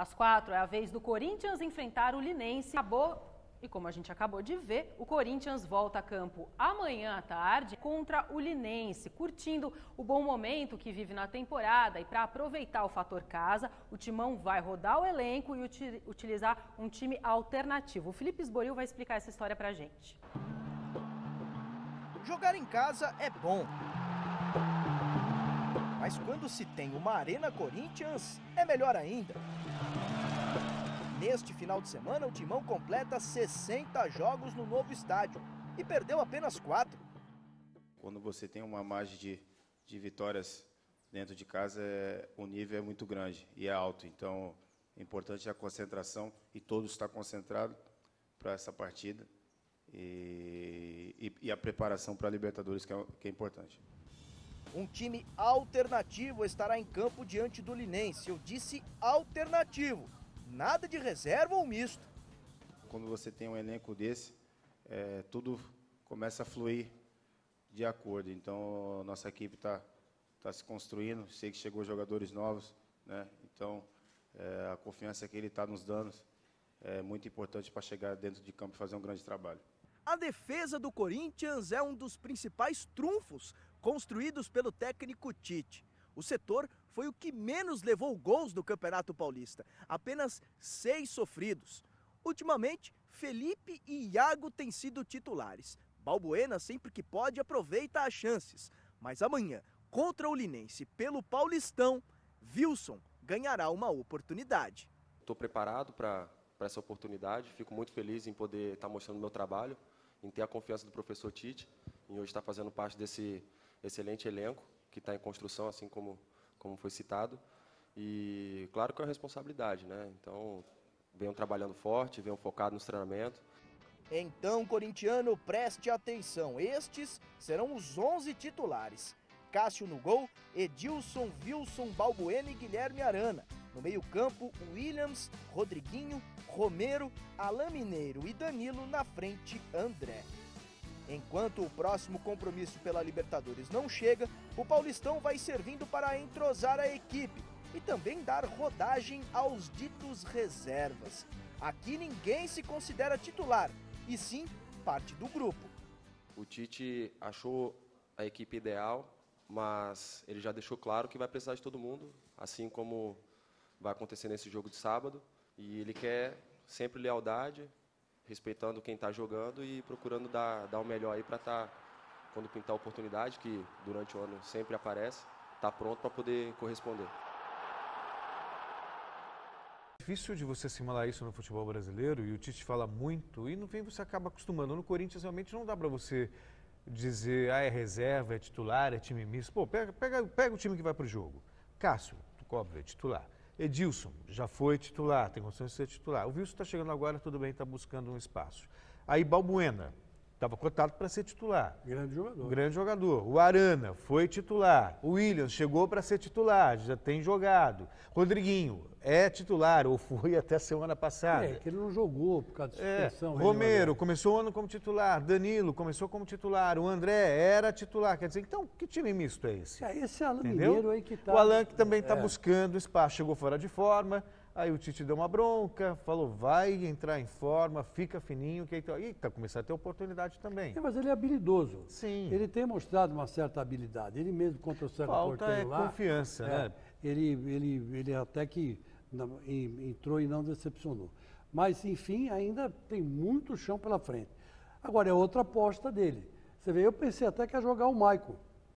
Às quatro é a vez do Corinthians enfrentar o Linense. Acabou e como a gente acabou de ver, o Corinthians volta a campo amanhã à tarde contra o Linense, curtindo o bom momento que vive na temporada. E para aproveitar o fator casa, o Timão vai rodar o elenco e uti utilizar um time alternativo. O Felipe Esboril vai explicar essa história para gente. Jogar em casa é bom. Mas quando se tem uma Arena Corinthians, é melhor ainda. Neste final de semana, o Timão completa 60 jogos no novo estádio e perdeu apenas 4. Quando você tem uma margem de, de vitórias dentro de casa, é, o nível é muito grande e é alto. Então, é importante a concentração e todos estar concentrados para essa partida e, e, e, a preparação para a Libertadores, que é, que é importante. Um time alternativo estará em campo diante do Linense. Eu disse alternativo nada de reserva ou misto. Quando você tem um elenco desse, é, tudo começa a fluir de acordo. Então, nossa equipe está tá se construindo. Sei que chegou jogadores novos, né? Então, é, a confiança que ele está nos dando é muito importante para chegar dentro de campo e fazer um grande trabalho. A defesa do Corinthians é um dos principais trunfos construídos pelo técnico Tite. O setor foi o que menos levou gols do Campeonato Paulista, apenas seis sofridos. Ultimamente, Felipe e Iago têm sido titulares. Balbuena, sempre que pode, aproveita as chances. Mas amanhã, contra o Linense pelo Paulistão, Wilson ganhará uma oportunidade. Estou preparado para essa oportunidade, fico muito feliz em poder estar tá mostrando meu trabalho, em ter a confiança do professor Tite, em hoje estar fazendo parte desse excelente elenco que está em construção, assim como, como foi citado. E claro que é uma responsabilidade, né? Então, venham trabalhando forte, venham focado nos treinamentos. Então, corintiano, preste atenção. Estes serão os 11 titulares. Cássio no gol, Edilson, Wilson, Balbuena e Guilherme Arana. No meio-campo, Williams, Rodriguinho, Romero, Alain Mineiro e Danilo na frente, André. Enquanto o próximo compromisso pela Libertadores não chega, o Paulistão vai servindo para entrosar a equipe e também dar rodagem aos ditos reservas. Aqui ninguém se considera titular, e sim parte do grupo. O Tite achou a equipe ideal, mas ele já deixou claro que vai precisar de todo mundo, assim como vai acontecer nesse jogo de sábado. E ele quer sempre lealdade, respeitando quem está jogando e procurando dar, dar o melhor aí para estar, tá, quando pintar a oportunidade, que durante o ano sempre aparece, tá pronto para poder corresponder. Difícil de você simular isso no futebol brasileiro e o Tite fala muito e no fim você acaba acostumando. No Corinthians realmente não dá para você dizer, ah, é reserva, é titular, é time misto. Pô, pega, pega, pega o time que vai para o jogo. Cássio, óbvio, é titular. Edilson já foi titular, tem condições de ser titular. O Wilson está chegando agora, tudo bem, está buscando um espaço. Aí Balbuena, Estava cotado para ser titular. Grande jogador. Grande jogador. O Arana foi titular. O Williams chegou para ser titular, já tem jogado. Rodriguinho é titular, ou foi até semana passada. É, que ele não jogou por causa de é, suspensão. É, Romero começou o ano como titular. Danilo começou como titular. O André era titular. Quer dizer, então, que time misto é esse? É, esse é Alan Mineiro aí que está. O Alan que também está é. buscando espaço. Chegou fora de forma. Aí o Tite deu uma bronca, falou, vai entrar em forma, fica fininho, que. E tá começando a ter oportunidade também. É, mas ele é habilidoso. Sim. Ele tem mostrado uma certa habilidade. Ele mesmo contra o Sérgio Falta Porteiro é lá... confiança, é, né? Ele, ele, ele até que entrou e não decepcionou. Mas, enfim, ainda tem muito chão pela frente. Agora, é outra aposta dele. Você vê, eu pensei até que ia jogar o Maicon